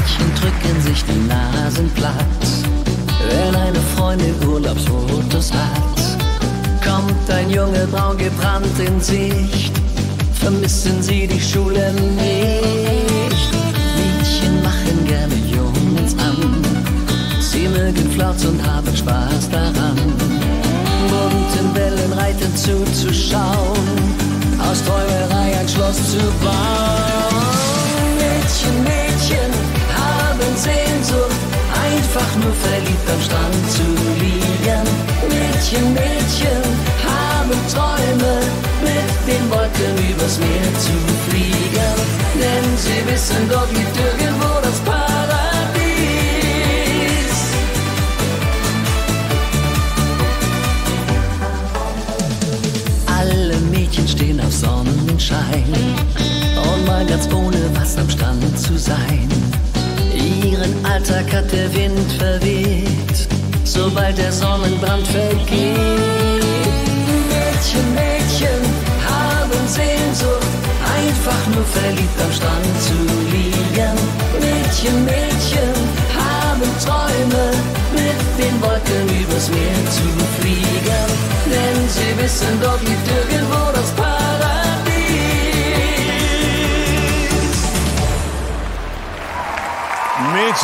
Mädchen drücken sich die Nasen platt, wenn eine Freundin Urlaubsfotos hat. Kommt ein Junge braun gebrannt in Sicht, vermissen sie die Schule nicht. Mädchen machen gerne Jungs an, sie mögen Flauz und haben Spaß daran. Bunten Wellen reiten zuzuschauen, aus Träumerei ein Schloss zu bauen. Mädchen, Mädchen haben Träume, mit den Wolken übers Meer zu fliegen. Denn sie wissen, dort liegt irgendwo das Paradies. Alle Mädchen stehen auf Sonnenschein und mal ganz ohne was am Strand zu sein. Ihren Alltag hat der Wind verweht, sobald der Sonnenbrand vergeht. Mädchen, Mädchen haben Sehnsucht, einfach nur verliebt am Strand zu liegen. Mädchen, Mädchen haben Träume, mit den Wolken übers Meer zu fliegen. Denn sie wissen, dort liegt irgendwo das Paradies. Mit